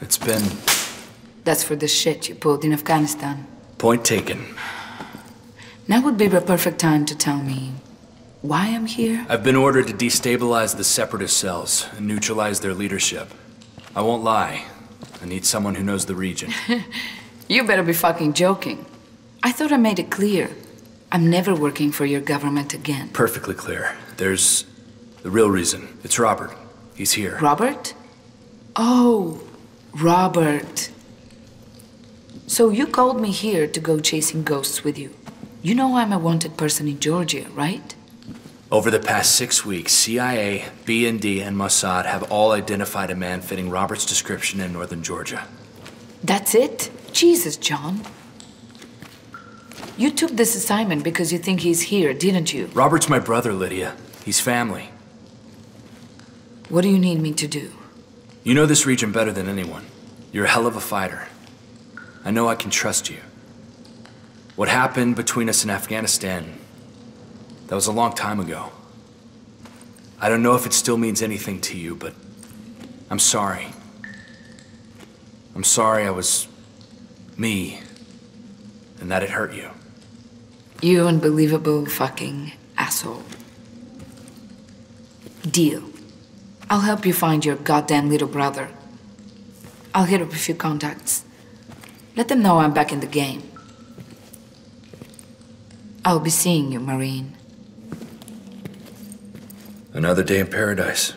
It's been... That's for the shit you pulled in Afghanistan. Point taken. Now would be the perfect time to tell me why I'm here. I've been ordered to destabilize the Separatist cells and neutralize their leadership. I won't lie. I need someone who knows the region. you better be fucking joking. I thought I made it clear. I'm never working for your government again. Perfectly clear. There's the real reason. It's Robert. He's here. Robert? Oh, Robert. So you called me here to go chasing ghosts with you. You know I'm a wanted person in Georgia, right? Over the past six weeks, CIA, BND, and Mossad have all identified a man fitting Robert's description in northern Georgia. That's it? Jesus, John. You took this assignment because you think he's here, didn't you? Robert's my brother, Lydia. He's family. What do you need me to do? You know this region better than anyone. You're a hell of a fighter. I know I can trust you. What happened between us in Afghanistan, that was a long time ago. I don't know if it still means anything to you, but I'm sorry. I'm sorry I was me and that it hurt you. You unbelievable fucking asshole. Deal. I'll help you find your goddamn little brother. I'll hit up a few contacts. Let them know I'm back in the game. I'll be seeing you, Marine. Another day in paradise.